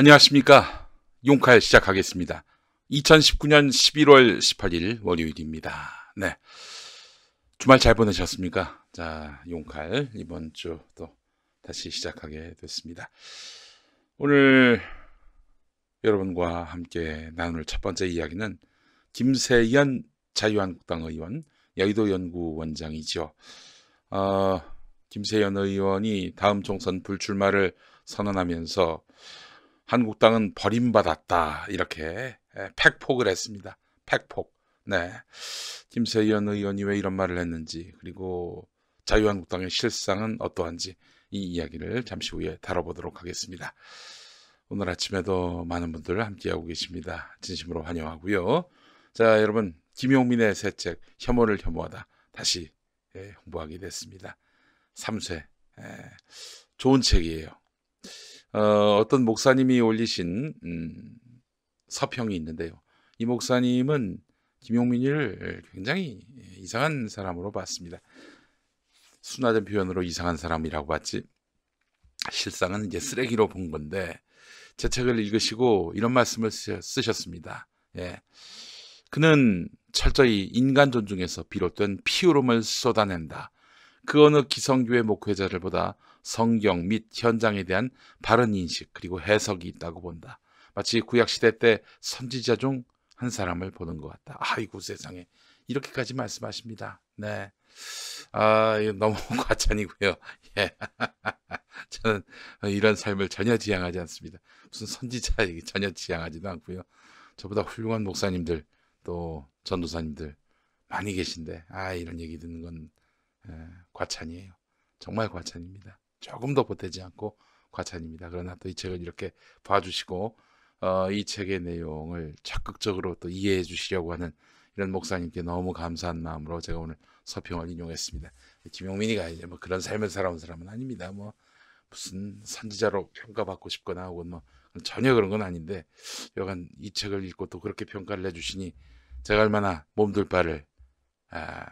안녕하십니까. 용칼 시작하겠습니다. 2019년 11월 18일 월요일입니다. 네. 주말 잘 보내셨습니까? 자, 용칼 이번 주 또 다시 시작하게 됐습니다. 오늘 여러분과 함께 나눌 첫 번째 이야기는 김세연 자유한국당 의원, 여의도 연구원장이죠. 어, 김세연 의원이 다음 총선 불출마를 선언하면서 한국당은 버림받았다. 이렇게 팩폭을 했습니다. 팩폭. 네. 김세연 의원이 왜 이런 말을 했는지, 그리고 자유한국당의 실상은 어떠한지 이 이야기를 잠시 후에 다뤄보도록 하겠습니다. 오늘 아침에도 많은 분들 함께하고 계십니다. 진심으로 환영하고요. 자, 여러분, 김용민의 새 책, 혐오를 혐오하다. 다시 홍보하게 됐습니다. 3쇄. 좋은 책이에요. 어, 떤 목사님이 올리신 음, 서평이 있는데요. 이 목사님은 김용민이를 굉장히 이상한 사람으로 봤습니다. 순화된 표현으로 이상한 사람이라고 봤지 실상은 이제 쓰레기로 본 건데 제 책을 읽으시고 이런 말씀을 쓰셨습니다. 예. 그는 철저히 인간 존중에서 비롯된 피오름을 쏟아낸다. 그 어느 기성교회 목회자를 보다 성경 및 현장에 대한 바른 인식 그리고 해석이 있다고 본다. 마치 구약 시대 때 선지자 중 한 사람을 보는 것 같다. 아이고 세상에 이렇게까지 말씀하십니다. 네. 아, 너무 과찬이고요. 예. 저는 이런 삶을 전혀 지향하지 않습니다. 무슨 선지자 전혀 지향하지도 않고요. 저보다 훌륭한 목사님들 또 전도사님들 많이 계신데 아 이런 얘기 듣는 건 예, 과찬이에요. 정말 과찬입니다. 조금 더 보태지 않고 과찬입니다. 그러나 또 이 책을 이렇게 봐주시고 어, 이 책의 내용을 적극적으로 또 이해해 주시려고 하는 이런 목사님께 너무 감사한 마음으로 제가 오늘 서평을 인용했습니다. 김용민이가 이제 뭐 그런 삶을 살아온 사람은 아닙니다. 뭐 무슨 선지자로 평가받고 싶거나 혹은 뭐 전혀 그런 건 아닌데 여간 이 책을 읽고 또 그렇게 평가를 해주시니 제가 얼마나 몸둘 바를 아,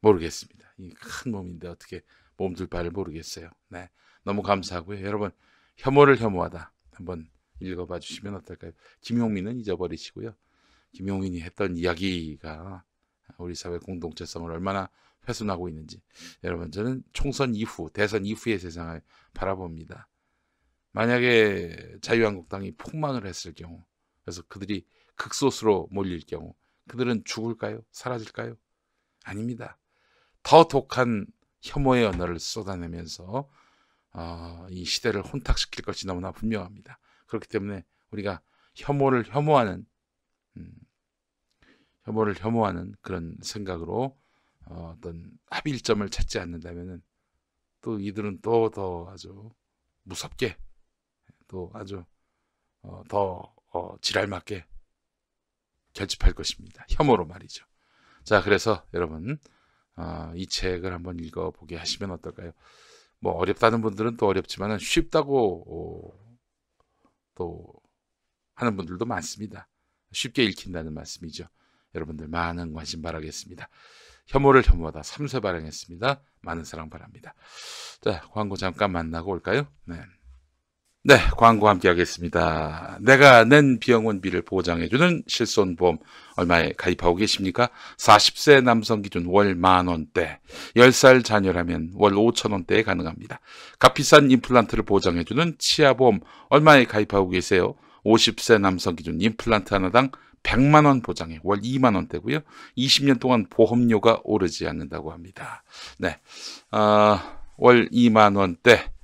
모르겠습니다. 이 큰 몸인데 어떻게 몸둘 바를 모르겠어요. 네. 너무 감사하고요. 여러분, 혐오를 혐오하다. 한번 읽어봐 주시면 어떨까요? 김용민은 잊어버리시고요. 김용민이 했던 이야기가 우리 사회 공동체성을 얼마나 훼손하고 있는지. 여러분, 저는 총선 이후, 대선 이후의 세상을 바라봅니다. 만약에 자유한국당이 폭망을 했을 경우, 그래서 그들이 극소수로 몰릴 경우, 그들은 죽을까요? 사라질까요? 아닙니다. 더 독한 혐오의 언어를 쏟아내면서 어, 이 시대를 혼탁시킬 것이 너무나 분명합니다. 그렇기 때문에 우리가 혐오를 혐오하는 음, 혐오를 혐오하는 그런 생각으로 어, 떤 합일점을 찾지 않는다면은 또 이들은 또 더 아주 무섭게 또 아주 어, 더 어, 지랄맞게 결집할 것입니다. 혐오로 말이죠. 자, 그래서 여러분 어, 이 책을 한번 읽어보게 하시면 어떨까요? 뭐 어렵다는 분들은 또 어렵지만 쉽다고 어, 또 하는 분들도 많습니다. 쉽게 읽힌다는 말씀이죠. 여러분들 많은 관심 바라겠습니다. 혐오를 혐오하다 3쇄 발행했습니다. 많은 사랑 바랍니다. 자, 광고 잠깐 만나고 올까요? 네. 네, 광고 함께 하겠습니다. 내가 낸 비영원비를 보장해주는 실손보험 얼마에 가입하고 계십니까? 40세 남성 기준 월 만원대, 10살 자녀라면 월 5천원대에 가능합니다. 값비싼 임플란트를 보장해주는 치아보험 얼마에 가입하고 계세요? 50세 남성 기준 임플란트 하나당 100만 원 보장에 월 2만 원대고요. 20년 동안 보험료가 오르지 않는다고 합니다. 네, 어, 월 2만 원대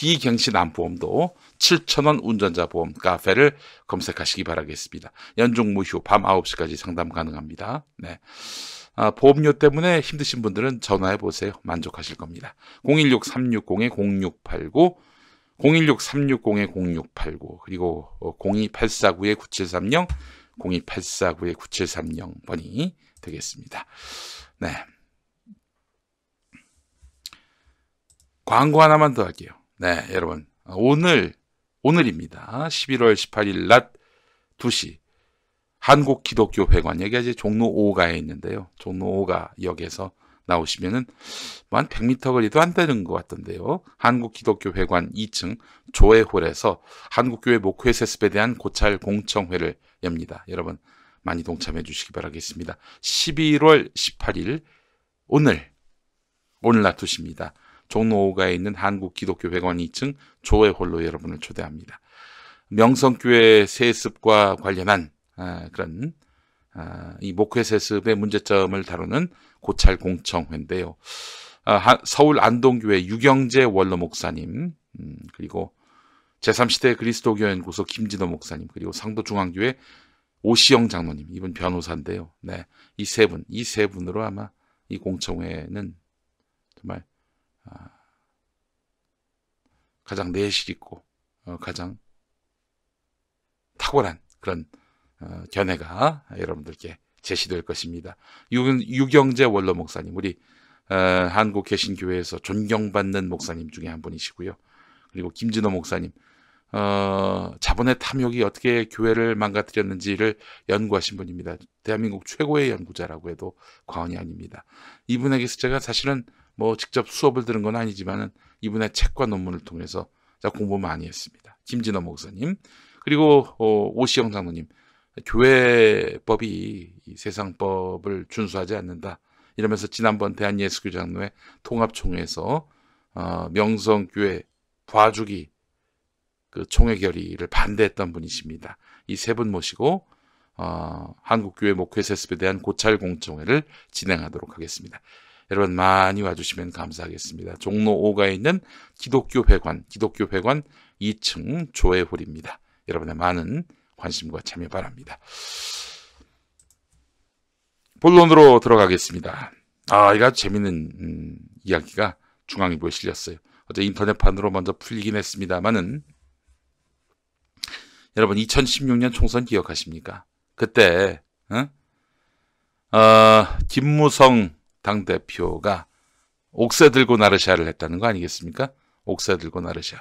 비갱신암보험도 7천원 운전자 보험 카페를 검색하시기 바라겠습니다. 연중 무휴 밤 9시까지 상담 가능합니다. 네. 아, 보험료 때문에 힘드신 분들은 전화해 보세요. 만족하실 겁니다. 016-360-0689 016-360-0689 그리고 02849-9730 02849-9730번이 되겠습니다. 네. 광고 하나만 더 할게요. 네, 여러분. 오늘, 오늘입니다. 11월 18일 낮 2시. 한국 기독교 회관, 여기가 이제 종로 5가에 있는데요. 종로 5가 역에서 나오시면은 뭐한 100m 거리도 안 되는 것 같던데요. 한국 기독교 회관 2층 조회홀에서 한국교회 목회 세습에 대한 고찰 공청회를 엽니다. 여러분 많이 동참해 주시기 바라겠습니다. 11월 18일 오늘 오늘 낮 2시입니다. 종로 5가에 있는 한국기독교회관 2층 조회홀로 여러분을 초대합니다. 명성교회 세습과 관련한 아, 그런 아, 이 목회 세습의 문제점을 다루는 고찰 공청회인데요. 아, 서울 안동교회 유경재 원로 목사님 음, 그리고 제3시대 그리스도교 연구소 김진호 목사님 그리고 상도중앙교회 오시영 장로님 이분 변호사인데요. 네, 이 세 분, 이 세 분으로 아마 이 공청회는 정말 아, 가장 내실 있고 어, 가장 탁월한 그런 어, 견해가 여러분들께 제시될 것입니다. 유, 경재 원로 목사님, 우리 어, 한국 개신교회에서 존경받는 목사님 중에 한 분이시고요. 그리고 김진호 목사님, 어, 자본의 탐욕이 어떻게 교회를 망가뜨렸는지를 연구하신 분입니다. 대한민국 최고의 연구자라고 해도 과언이 아닙니다. 이분에게서 제가 사실은 뭐 직접 수업을 들은 건 아니지만은 이분의 책과 논문을 통해서 공부 많이 했습니다. 김진호 목사님, 그리고 어, 오시영 장로님, 교회법이 세상법을 준수하지 않는다. 이러면서 지난번 대한예수교 장로회 통합총회에서 어, 명성교회 봐주기 그 총회 결의를 반대했던 분이십니다. 이 세 분 모시고 어, 한국교회 목회 세습에 대한 고찰 공청회를 진행하도록 하겠습니다. 여러분 많이 와주시면 감사하겠습니다. 종로 5가에 있는 기독교 회관, 기독교 회관 2층 조회홀입니다. 여러분의 많은 관심과 참여 바랍니다. 본론으로 들어가겠습니다. 아, 이거 아주 재밌는 음, 이야기가 중앙일보에 실렸어요. 어제 인터넷판으로 먼저 풀리긴 했습니다만은 여러분 2016년 총선 기억하십니까? 그때 어? 어, 김무성 당 대표가 옥새 들고 나르샤를 했다는 거 아니겠습니까? 옥새 들고 나르샤.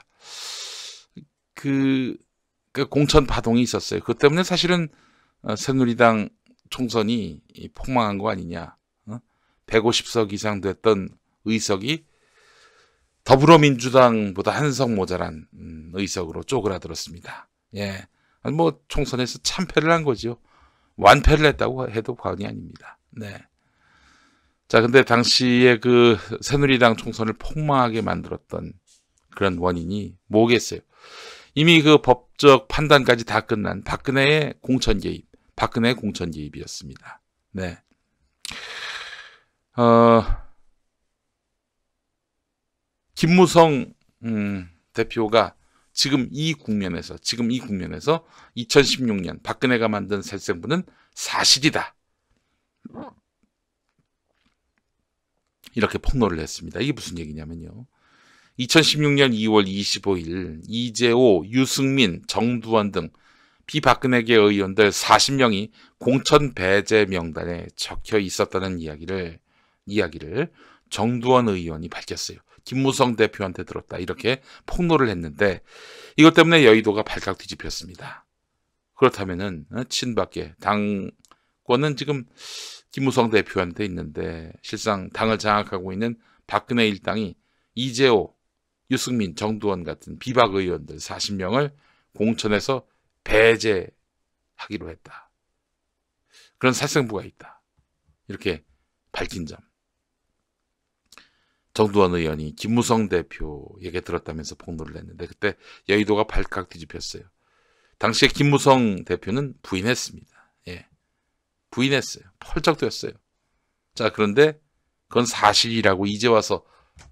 그, 그 공천 파동이 있었어요. 그 때문에 사실은 어, 새누리당 총선이 폭망한 거 아니냐. 어? 150석 이상 됐던 의석이 더불어민주당보다 한 석 모자란 음, 의석으로 쪼그라들었습니다. 예. 뭐 총선에서 참패를 한 거죠. 완패를 했다고 해도 과언이 아닙니다. 네. 자, 근데 당시에 그 새누리당 총선을 폭망하게 만들었던 그런 원인이 뭐겠어요? 이미 그 법적 판단까지 다 끝난 박근혜의 공천 개입, 박근혜의 공천 개입이었습니다. 네. 어, 김무성 음, 대표가 지금 이 국면에서 지금 이 국면에서 2016년 박근혜가 만든 살생부는 사실이다. 이렇게 폭로를 했습니다. 이게 무슨 얘기냐면요. 2016년 2월 25일 이재호, 유승민, 정두원 등 비박근혜계 의원들 40명이 공천 배제 명단에 적혀 있었다는 이야기를 이야기를 정두원 의원이 밝혔어요. 김무성 대표한테 들었다. 이렇게 폭로를 했는데 이것 때문에 여의도가 발칵 뒤집혔습니다. 그렇다면은 어, 친박계 당권은 지금 김무성 대표한테 있는데 실상 당을 장악하고 있는 박근혜 일당이 이재호, 유승민, 정두원 같은 비박 의원들 40명을 공천에서 배제하기로 했다. 그런 살생부가 있다. 이렇게 밝힌 점. 정두원 의원이 김무성 대표에게 들었다면서 폭로를 했는데 그때 여의도가 발칵 뒤집혔어요. 당시에 김무성 대표는 부인했습니다. 예. 부인했어요. 펄쩍되었어요. 자, 그런데 그건 사실이라고 이제 와서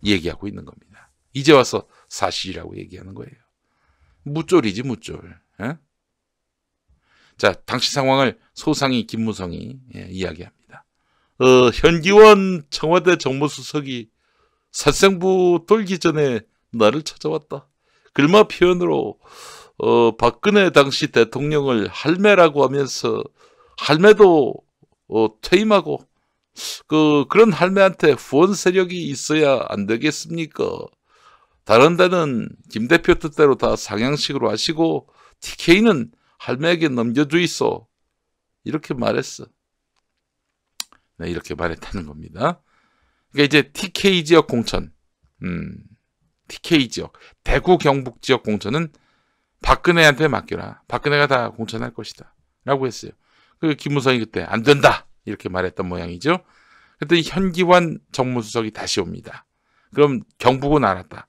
얘기하고 있는 겁니다. 이제 와서 사실이라고 얘기하는 거예요. 무쫄이지, 무쫄. 예? 자, 당시 상황을 소상이 김무성이 예, 이야기합니다. 어, 현기원 청와대 정무수석이 살생부 돌기 전에 나를 찾아왔다. 글마 표현으로 어, 박근혜 당시 대통령을 할매라고 하면서 할매도 어, 퇴임하고 그 그런 할매한테 후원 세력이 있어야 안 되겠습니까? 다른 데는 김 대표 뜻대로 다 상향식으로 하시고 TK는 할매에게 넘겨주이소. 이렇게 말했어. 네, 이렇게 말했다는 겁니다. 그러니까 이제 TK 지역 공천, 음, TK 지역, 대구 경북 지역 공천은 박근혜한테 맡겨라. 박근혜가 다 공천할 것이다. 라고 했어요. 그 김무성이 그때 안 된다. 이렇게 말했던 모양이죠. 그랬더니 현기환 정무수석이 다시 옵니다. 그럼 경북은 알았다.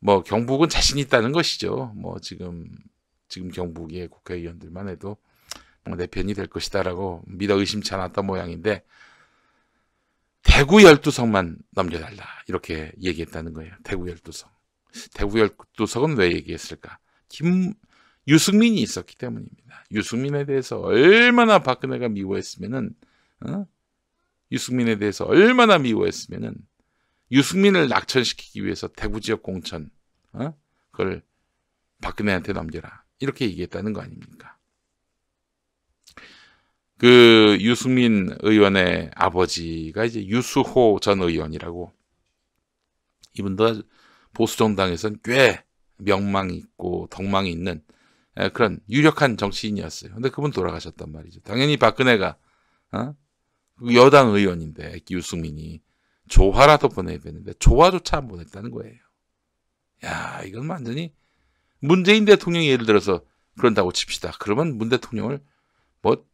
뭐 경북은 자신 있다는 것이죠. 뭐 지금 지금 경북의 국회의원들만 해도 뭐내 편이 될 것이다라고 믿어 의심치 않았던 모양인데 대구 12석만 넘겨달라 이렇게 얘기했다는 거예요. 대구 12석. 대구 12석은 왜 얘기했을까? 김 유승민이 있었기 때문입니다. 유승민에 대해서 얼마나 박근혜가 미워했으면은 어? 유승민에 대해서 얼마나 미워했으면은 유승민을 낙천시키기 위해서 대구 지역 공천 어? 그걸 박근혜한테 넘겨라 이렇게 얘기했다는 거 아닙니까? 그 유승민 의원의 아버지가 이제 유수호 전 의원이라고 이분도 보수 정당에선 꽤 명망이 있고 덕망이 있는 그런 유력한 정치인이었어요. 근데 그분 돌아가셨단 말이죠. 당연히 박근혜가 어? 그 여당 의원인데 유승민이 조화라도 보내야 되는데 조화조차 안 보냈다는 거예요. 야 이건 완전히 문재인 대통령이 예를 들어서 그런다고 칩시다. 그러면 문 대통령을 뭐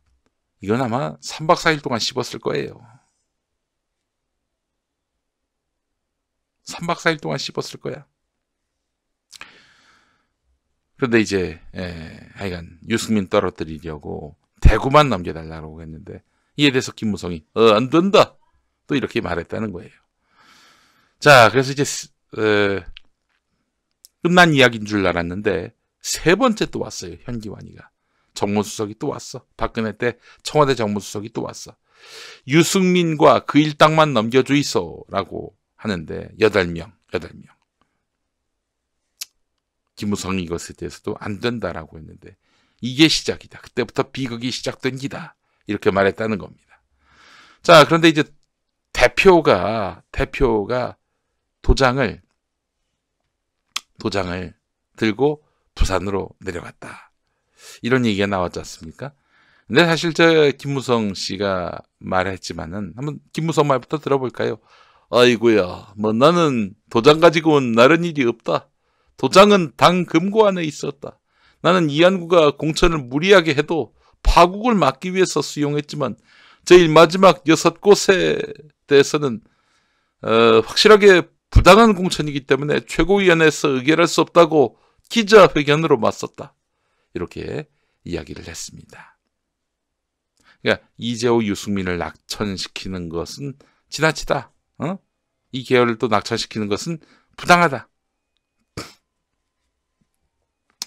이건 아마 3박 4일 동안 씹었을 거예요. 3박 4일 동안 씹었을 거야. 그런데 이제 예, 하여간 유승민 떨어뜨리려고 대구만 넘겨달라고 했는데 이에 대해서 김무성이 어, 안 된다. 또 이렇게 말했다는 거예요. 자 그래서 이제 어, 끝난 이야기인 줄 알았는데 세 번째 또 왔어요 현기환이가. 정무수석이 또 왔어. 박근혜 때 청와대 정무수석이 또 왔어. 유승민과 그 일당만 넘겨주이소라고 하는데 여덟 명 여덟 명 김무성이 이것에 대해서도 안 된다라고 했는데 이게 시작이다. 그때부터 비극이 시작된 기다. 이렇게 말했다는 겁니다. 자, 그런데 이제 대표가 대표가 도장을 도장을 들고 부산으로 내려갔다. 이런 얘기가 나왔지 않습니까? 근데 사실 저 김무성 씨가 말했지만은 한번 김무성 말부터 들어볼까요? 아이고야, 뭐 나는 도장 가지고 온 나른 일이 없다. 도장은 당 금고 안에 있었다. 나는 이한구가 공천을 무리하게 해도 파국을 막기 위해서 수용했지만 제일 마지막 여섯 곳에 대해서는 어, 확실하게 부당한 공천이기 때문에 최고위원회에서 의결할 수 없다고 기자회견으로 맞섰다. 이렇게 이야기를 했습니다. 그러니까 이재호 유승민을 낙천시키는 것은 지나치다. 어? 이 계열을 또 낙천시키는 것은 부당하다.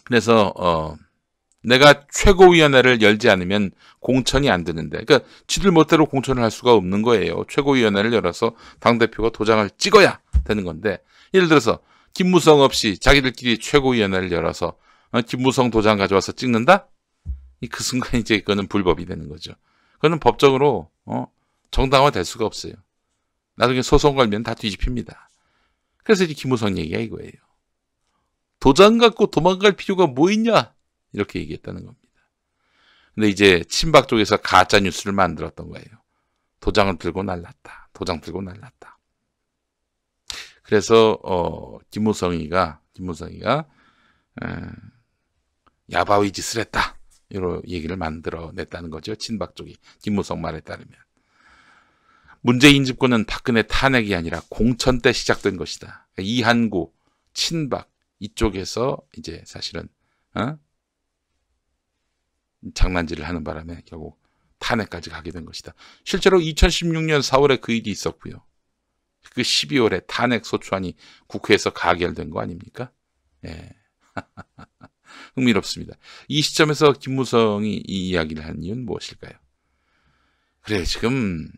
그래서 어 내가 최고위원회를 열지 않으면 공천이 안 되는데, 그러니까 지들 멋대로 공천을 할 수가 없는 거예요. 최고위원회를 열어서 당 대표가 도장을 찍어야 되는 건데, 예를 들어서 김무성 없이 자기들끼리 최고위원회를 열어서 어, 김무성 도장 가져와서 찍는다? 그 순간 이제 그거는 불법이 되는 거죠. 그거는 법적으로 어, 정당화 될 수가 없어요. 나중에 소송 걸면 다 뒤집힙니다. 그래서 이제 김무성 얘기가 이거예요. 도장 갖고 도망갈 필요가 뭐 있냐? 이렇게 얘기했다는 겁니다. 근데 이제 친박 쪽에서 가짜 뉴스를 만들었던 거예요. 도장을 들고 날랐다. 도장 들고 날랐다. 그래서 어 김무성이가 김무성이가 에, 야바위 짓을 했다. 이런 얘기를 만들어 냈다는 거죠. 친박 쪽이 김무성 말에 따르면 문재인 집권은 박근혜 탄핵이 아니라 공천 때 시작된 것이다. 이한구 친박 이쪽에서 이제 사실은 어? 장난질을 하는 바람에 결국 탄핵까지 가게 된 것이다. 실제로 2016년 4월에 그 일이 있었고요. 그 12월에 탄핵 소추안이 국회에서 가결된 거 아닙니까? 예. 흥미롭습니다. 이 시점에서 김무성이 이 이야기를 한 이유는 무엇일까요? 그래, 지금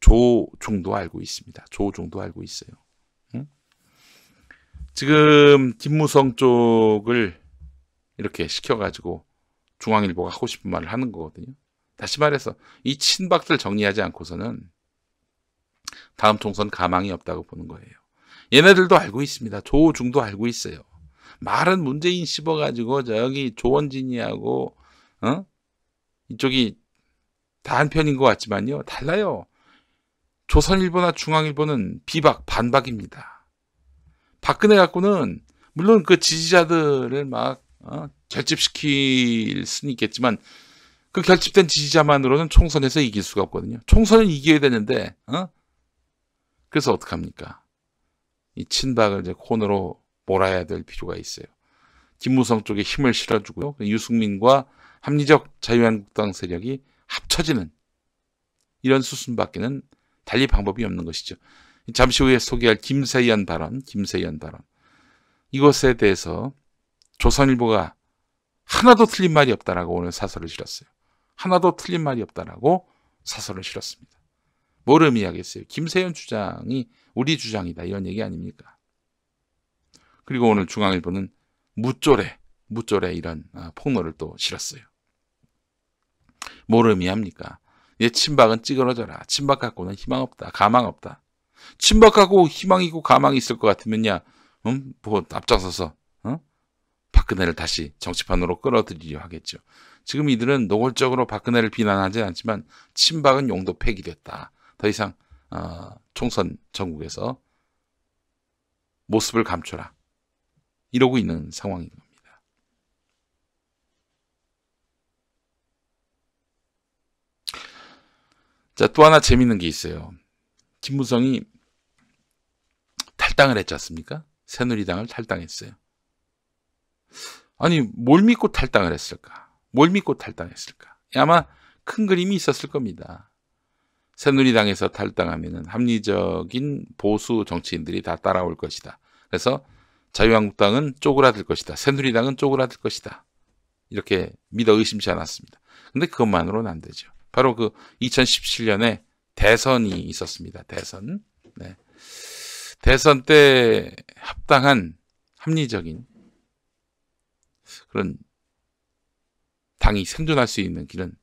조중도 알고 있습니다. 조중도 알고 있어요. 지금 김무성 쪽을 이렇게 시켜가지고 중앙일보가 하고 싶은 말을 하는 거거든요. 다시 말해서 이 친박들 정리하지 않고서는 다음 총선 가망이 없다고 보는 거예요. 얘네들도 알고 있습니다. 조중도 알고 있어요. 말은 문재인 씹어가지고 저기 조원진이하고 어? 이쪽이 다 한편인 것 같지만요. 달라요. 조선일보나 중앙일보는 비박 반박입니다. 박근혜 갖고는 물론 그 지지자들을 막 어, 결집시킬 수는 있겠지만 그 결집된 지지자만으로는 총선에서 이길 수가 없거든요. 총선은 이겨야 되는데 어? 그래서 어떡합니까? 이 친박을 이제 코너로 몰아야 될 필요가 있어요. 김무성 쪽에 힘을 실어주고요. 유승민과 합리적 자유한국당 세력이 합쳐지는 이런 수순밖에는 달리 방법이 없는 것이죠. 잠시 후에 소개할 김세연 발언, 김세연 발언. 이것에 대해서 조선일보가 하나도 틀린 말이 없다라고 오늘 사설을 실었어요. 하나도 틀린 말이 없다라고 사설을 실었습니다. 뭘 의미하겠어요? 김세연 주장이 우리 주장이다 이런 얘기 아닙니까? 그리고 오늘 중앙일보는 무조래, 무조래 이런 아, 폭로를 또 실었어요. 뭘 의미합니까? 얘 친박은 찌그러져라. 친박 갖고는 희망 없다. 가망 없다. 친박 갖고 희망이고 가망이 있을 것 같으면야, 음, 뭐 앞장서서 어? 박근혜를 다시 정치판으로 끌어들이려 하겠죠. 지금 이들은 노골적으로 박근혜를 비난하지 않지만 친박은 용도 폐기됐다. 더 이상 어, 총선 전국에서 모습을 감춰라. 이러고 있는 상황인 겁니다. 자, 또 하나 재밌는 게 있어요. 김무성이 탈당을 했지 않습니까? 새누리당을 탈당했어요. 아니, 뭘 믿고 탈당을 했을까? 뭘 믿고 탈당했을까? 아마 큰 그림이 있었을 겁니다. 새누리당에서 탈당하면 합리적인 보수 정치인들이 다 따라올 것이다. 그래서 자유한국당은 쪼그라들 것이다. 새누리당은 쪼그라들 것이다. 이렇게 믿어 의심치 않았습니다. 근데 그것만으로는 안 되죠. 바로 그 2017년에 대선이 있었습니다. 대선. 네. 대선 때 합당한 합리적인 그런 당이 생존할 수 있는 길은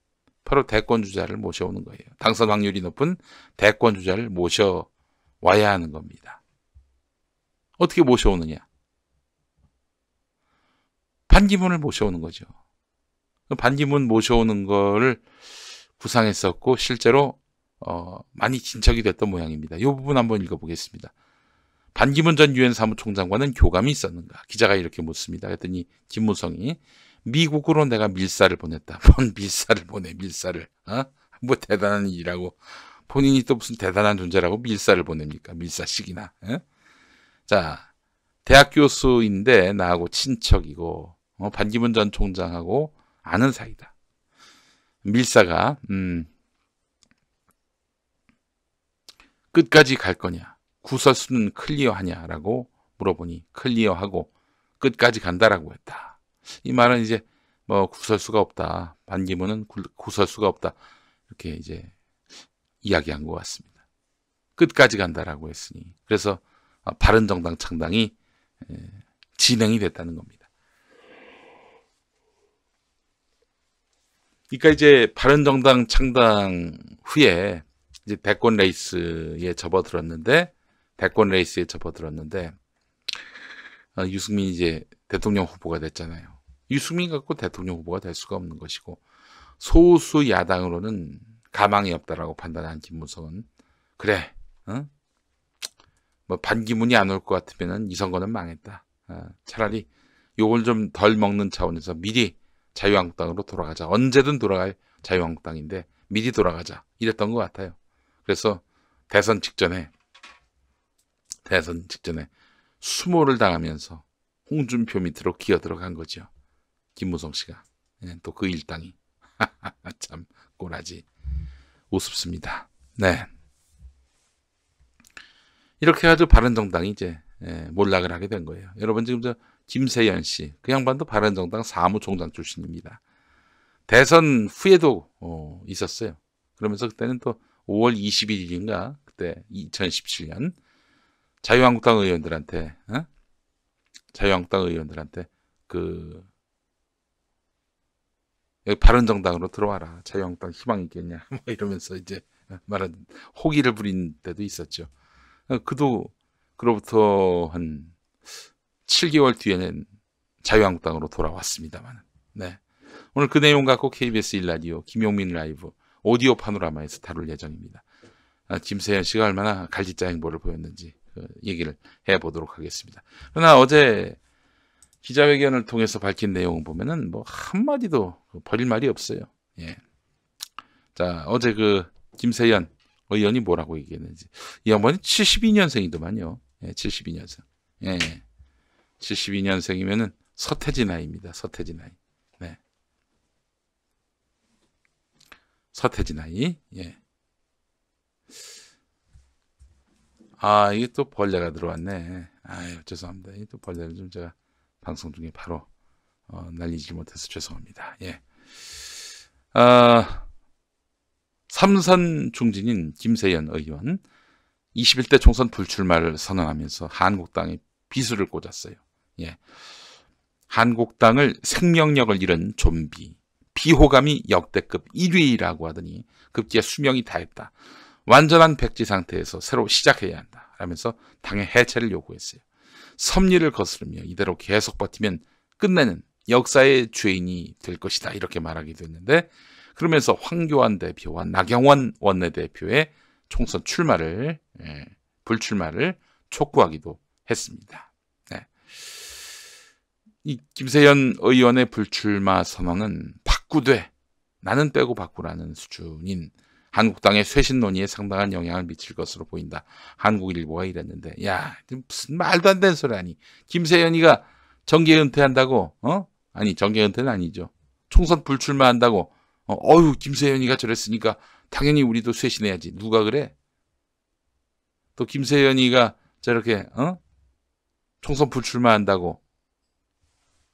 바로 대권 주자를 모셔오는 거예요. 당선 확률이 높은 대권 주자를 모셔와야 하는 겁니다. 어떻게 모셔오느냐? 반기문을 모셔오는 거죠. 그 반기문 모셔오는 거를 구상했었고 실제로 어, 많이 진척이 됐던 모양입니다. 이 부분 한번 읽어보겠습니다. 반기문 전 유엔 사무총장과는 교감이 있었는가? 기자가 이렇게 묻습니다. 그랬더니 김무성이 미국으로 내가 밀사를 보냈다. 뭔 밀사를 보내 밀사를? 어? 뭐 대단한 일이라고 본인이 또 무슨 대단한 존재라고 밀사를 보냅니까? 밀사식이나. 어? 자, 대학 교수인데 나하고 친척이고 어, 반기문 전 총장하고 아는 사이다. 밀사가 음, 끝까지 갈 거냐, 구설수는 clear하냐라고 물어보니 clear하고 끝까지 간다라고 했다. 이 말은 이제 뭐 구설수가 없다. 반기문은 구설수가 없다. 이렇게 이제 이야기한 것 같습니다. 끝까지 간다라고 했으니 그래서 바른정당 창당이 진행이 됐다는 겁니다. 그러니까 이제 바른정당 창당 후에 이제 대권 레이스에 접어들었는데 대권 레이스에 접어들었는데 어, 유승민이 이제 대통령 후보가 됐잖아요. 유승민 갖고 대통령 후보가 될 수가 없는 것이고 소수 야당으로는 가망이 없다라고 판단한 김무성은 그래, 어? 뭐 반기문이 안 올 것 같으면은 이 선거는 망했다. 어, 차라리 요걸 좀 덜 먹는 차원에서 미리 자유한국당으로 돌아가자. 언제든 돌아갈 자유한국당인데 미리 돌아가자. 이랬던 것 같아요. 그래서 대선 직전에 대선 직전에 수모를 당하면서 홍준표 밑으로 기어 들어간 거죠. 김무성 씨가 네, 또그 일당이 참 꼬라지 우습습니다. 네. 이렇게 해가지고 바른정당이 이제 예, 몰락을 하게 된 거예요. 여러분 지금 저 김세연 씨, 그 양반도 바른정당 사무총장 출신입니다. 대선 후에도 어, 있었어요. 그러면서 그때는 또 5월 21일인가 그때 2017년 자유한국당 의원들한테 어? 자유한국당 의원들한테 그 바른정당으로 들어와라 자유한국당 희망 있겠냐 뭐 이러면서 이제 말한 호기를 부린 때도 있었죠. 그도 그로부터 한 7개월 뒤에는 자유한국당으로 돌아왔습니다만. 네. 오늘 그 내용 갖고 KBS 일라디오 김용민 라이브 오디오 파노라마에서 다룰 예정입니다. 아, 김세현 씨가 얼마나 갈짓자 행보를 보였는지 그 얘기를 해보도록 하겠습니다. 그러나 어제 기자회견을 통해서 밝힌 내용을 보면은 뭐 한마디도 버릴 말이 없어요. 예. 자, 어제 그 김세현 의원이 뭐라고 얘기했는지. 이 양반이 72년생이더만요. 예, 72년생. 예. 72년생이면은 서태지 나이입니다. 서태지 나이. 서태지 나이. 예. 아, 이게 또 벌레가 들어왔네. 아유, 죄송합니다. 이게 또 벌레를 좀 제가 방송 중에 바로 어, 날리지 못해서 죄송합니다. 예. 아, 삼선 중진인 김세연 의원 21대 총선 불출마를 선언하면서 한국당에 비수를 꽂았어요. 예. 한국당을 생명력을 잃은 좀비, 비호감이 역대급 1위라고 하더니 급기야 수명이 다했다. 완전한 백지 상태에서 새로 시작해야 한다. 라면서 당의 해체를 요구했어요. 섭리를 거스르며 이대로 계속 버티면 끝내는 역사의 죄인이 될 것이다. 이렇게 말하기도 했는데 그러면서 황교안 대표와 나경원 원내대표의 총선 출마를 예, 불출마를 촉구하기도 했습니다. 네. 이 김세연 의원의 불출마 선언은 바꾸되 나는 빼고 바꾸라는 수준인 한국당의 쇄신 논의에 상당한 영향을 미칠 것으로 보인다. 한국일보가 이랬는데, 야, 무슨 말도 안 되는 소리 아니. 김세연이가 정계 은퇴한다고, 어? 아니, 정계 은퇴는 아니죠. 총선 불출마한다고, 어, 어유 김세연이가 저랬으니까 당연히 우리도 쇄신해야지. 누가 그래? 또 김세연이가 저렇게, 어? 총선 불출마한다고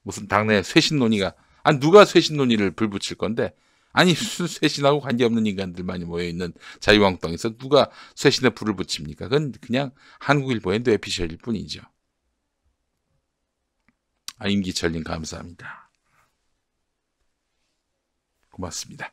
무슨 당내 쇄신 논의가, 아, 누가 쇄신 논의를 불붙일 건데, 아니 쇄신하고 관계없는 인간들만이 모여있는 자유한국당에서 누가 쇄신에 불을 붙입니까? 그건 그냥 한국일보의 뇌피셜일 뿐이죠. 아, 임기철님 감사합니다. 고맙습니다.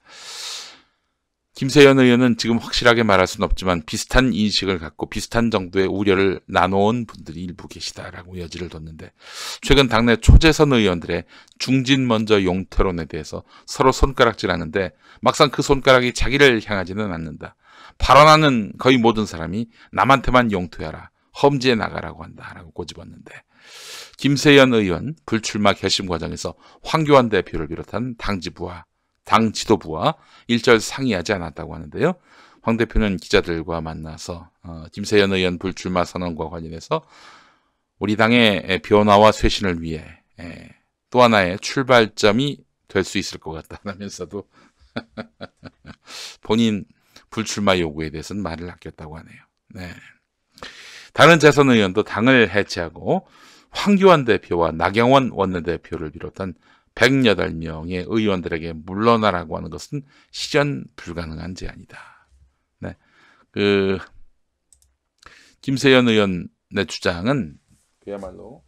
김세연 의원은 지금 확실하게 말할 수는 없지만 비슷한 인식을 갖고 비슷한 정도의 우려를 나눠온 분들이 일부 계시다라고 여지를 뒀는데 최근 당내 초재선 의원들의 중진 먼저 용태론에 대해서 서로 손가락질하는데 막상 그 손가락이 자기를 향하지는 않는다. 발언하는 거의 모든 사람이 남한테만 용퇴하라. 험지에 나가라고 한다라고 고집었는데 김세연 의원 불출마 결심 과정에서 황교안 대표를 비롯한 당 지부와 당 지도부와 일절 상의하지 않았다고 하는데요. 황 대표는 기자들과 만나서 어, 김세연 의원 불출마 선언과 관련해서 우리 당의 변화와 쇄신을 위해 에, 또 하나의 출발점이 될 수 있을 것 같다면서도 본인 불출마 요구에 대해서는 말을 아꼈다고 하네요. 네. 다른 재선 의원도 당을 해체하고 황교안 대표와 나경원 원내대표를 비롯한 108명의 의원들에게 물러나라고 하는 것은 실현 불가능한 제안이다. 네. 그, 김세연 의원의 주장은 그야말로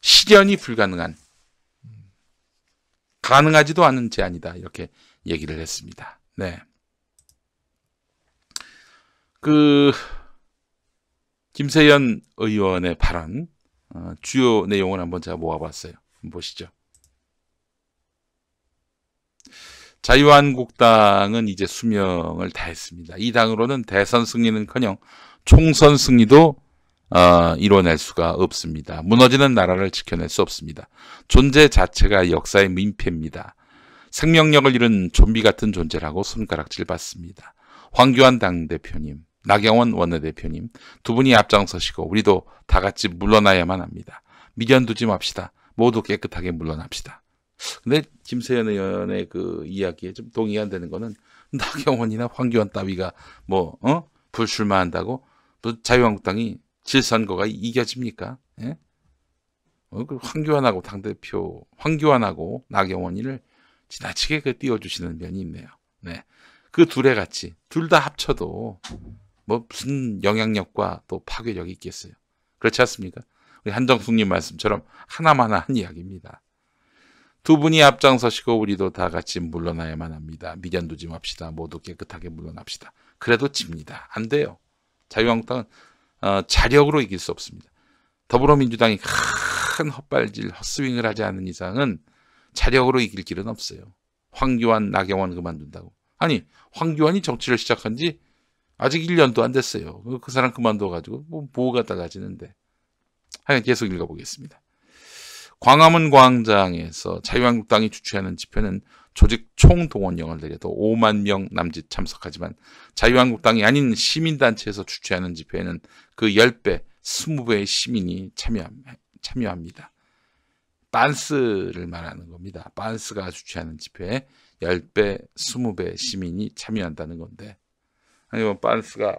실현이 불가능한, 가능하지도 않은 제안이다. 이렇게 얘기를 했습니다. 네. 그, 김세연 의원의 발언 어, 주요 내용을 한번 제가 모아봤어요. 보시죠. 자유한국당은 이제 수명을 다했습니다. 이 당으로는 대선 승리는커녕 총선 승리도 어, 이뤄낼 수가 없습니다. 무너지는 나라를 지켜낼 수 없습니다. 존재 자체가 역사의 민폐입니다. 생명력을 잃은 좀비 같은 존재라고 손가락질 받습니다. 황교안 당대표님, 나경원 원내대표님 두 분이 앞장서시고 우리도 다 같이 물러나야만 합니다. 미련 두지 맙시다. 모두 깨끗하게 물러납시다. 근데 김세현 의원의 그 이야기에 좀 동의가 안 되는 거는 나경원이나 황교안 따위가 뭐, 어? 불출마한다고 또 자유한국당이 질선거가 이겨집니까? 예? 어, 그 황교안하고 당대표, 황교안하고 나경원이를 지나치게 그 띄워주시는 면이 있네요. 네. 그 둘의 같이, 둘 다 합쳐도 뭐 무슨 영향력과 또 파괴력이 있겠어요. 그렇지 않습니까? 우리 한정숙님 말씀처럼 하나마나 한 이야기입니다. 두 분이 앞장서시고 우리도 다 같이 물러나야만 합니다. 미련 두지 맙시다. 모두 깨끗하게 물러납시다. 그래도 집니다. 안 돼요. 자유한국당은 어, 자력으로 이길 수 없습니다. 더불어민주당이 큰 헛발질, 헛스윙을 하지 않는 이상은 자력으로 이길 길은 없어요. 황교안, 나경원 그만둔다고. 아니, 황교안이 정치를 시작한 지 아직 1년도 안 됐어요. 그, 그 사람 그만둬가지고 뭐 뭐가 달라지는데. 하여간 계속 읽어보겠습니다. 광화문 광장에서 자유한국당이 주최하는 집회는 조직 총동원령을 내려도 5만 명 남짓 참석하지만 자유한국당이 아닌 시민단체에서 주최하는 집회에는 그 10배, 20배의 시민이 참여합니다. 빤스를 말하는 겁니다. 빤스가 주최하는 집회에 10배, 20배 시민이 참여한다는 건데 아니 뭐 빤스가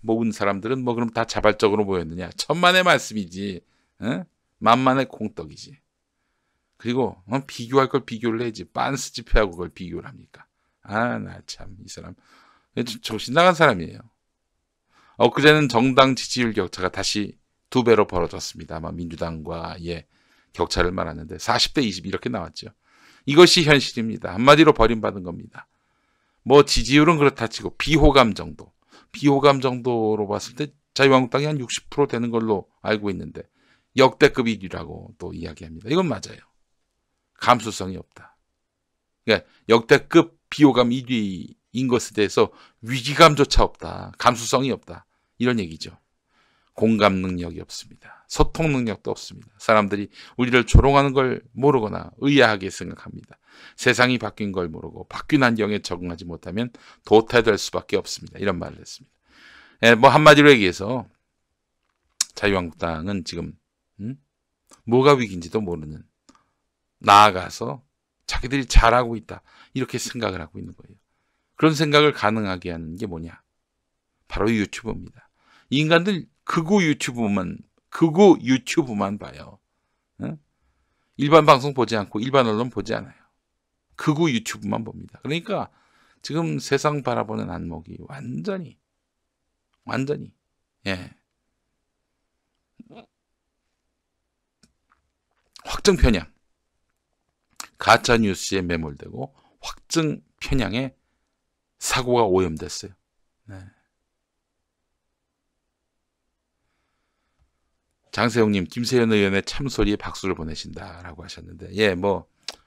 모은 사람들은 뭐 그럼 다 자발적으로 모였느냐? 천만의 말씀이지. 에? 만만의 콩떡이지. 그리고 어, 비교할 걸 비교를 해야지. 빤스 집회하고 그걸 비교를 합니까? 아, 나 참 이 사람 정신 나간 사람이에요. 엊그제는 정당 지지율 격차가 다시 두 배로 벌어졌습니다. 아마 민주당과 예 격차를 말하는데 40대 20 이렇게 나왔죠. 이것이 현실입니다. 한마디로 버림받은 겁니다. 뭐 지지율은 그렇다 치고 비호감 정도, 비호감 정도로 봤을 때 자유한국당이 한 60% 되는 걸로 알고 있는데 역대급 1위라고 또 이야기합니다. 이건 맞아요. 감수성이 없다. 그러니까 역대급 비호감 1위인 것에 대해서 위기감조차 없다. 감수성이 없다. 이런 얘기죠. 공감 능력이 없습니다. 소통 능력도 없습니다. 사람들이 우리를 조롱하는 걸 모르거나 의아하게 생각합니다. 세상이 바뀐 걸 모르고 바뀐 환경에 적응하지 못하면 도태될 수밖에 없습니다. 이런 말을 했습니다. 예, 뭐 한마디로 얘기해서 자유한국당은 지금 음? 뭐가 위기인지도 모르는 나아가서 자기들이 잘하고 있다 이렇게 생각을 하고 있는 거예요. 그런 생각을 가능하게 하는 게 뭐냐? 바로 유튜브입니다. 인간들 극우 유튜브만 극우 유튜브만 봐요. 응? 일반 방송 보지 않고 일반 언론 보지 않아요. 극우 유튜브만 봅니다. 그러니까 지금 세상 바라보는 안목이 완전히 완전히 예 확증 편향 가짜 뉴스에 매몰되고 확증 편향에 사고가 오염됐어요. 네. 장세용님, 김세현 의원의 참소리에 박수를 보내신다라고 하셨는데, 예, 뭐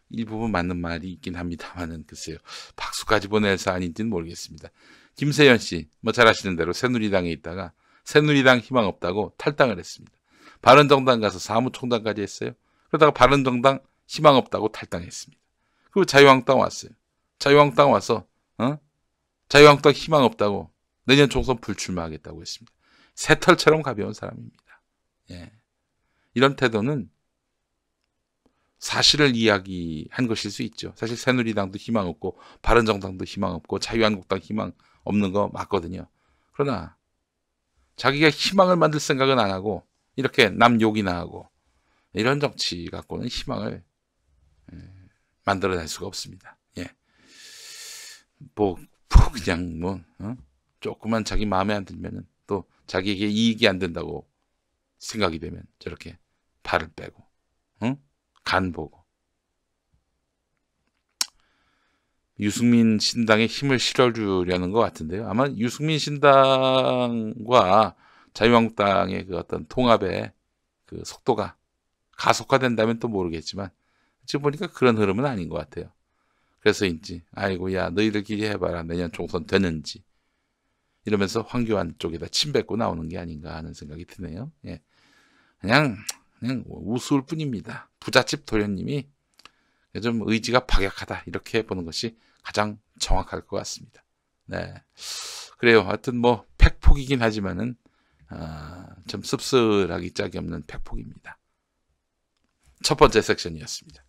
일부분 맞는 말이 있긴 합니다만은 글쎄요, 박수까지 보낼 사안인지는 모르겠습니다. 김세현 씨, 뭐 잘 아시는 대로 새누리당에 있다가 새누리당 희망 없다고 탈당을 했습니다. 바른정당 가서 사무총장까지 했어요. 그러다가 바른정당 희망 없다고 탈당했습니다. 그리고 자유한국당 왔어요. 자유한국당 와서 어? 자유한국당 희망 없다고 내년 총선 불출마하겠다고 했습니다. 새털처럼 가벼운 사람입니다. 예. 이런 태도는 사실을 이야기한 것일 수 있죠. 사실 새누리당도 희망 없고 바른정당도 희망 없고 자유한국당 희망 없는 거 맞거든요. 그러나 자기가 희망을 만들 생각은 안 하고 이렇게 남 욕이나 하고 이런 정치 갖고는 희망을 예, 만들어낼 수가 없습니다. 예. 뭐, 뭐 그냥 뭐 어? 조그만 자기 마음에 안 들면은 또 자기에게 이익이 안 된다고 생각이 되면 저렇게 발을 빼고 응? 간 보고 유승민 신당에 힘을 실어주려는 것 같은데요. 아마 유승민 신당과 자유한국당의 그 어떤 통합의 그 속도가 가속화된다면 또 모르겠지만 지금 보니까 그런 흐름은 아닌 것 같아요. 그래서인지 아이고 야 너희들 기회해봐라 내년 총선 되는지 이러면서 황교안 쪽에다 침 뱉고 나오는 게 아닌가 하는 생각이 드네요. 예. 그냥, 그냥 우스울 뿐입니다. 부잣집 도련님이 좀 의지가 박약하다. 이렇게 보는 것이 가장 정확할 것 같습니다. 네. 그래요. 하여튼 뭐, 팩폭이긴 하지만은, 아, 좀 씁쓸하기 짝이 없는 팩폭입니다. 첫 번째 섹션이었습니다.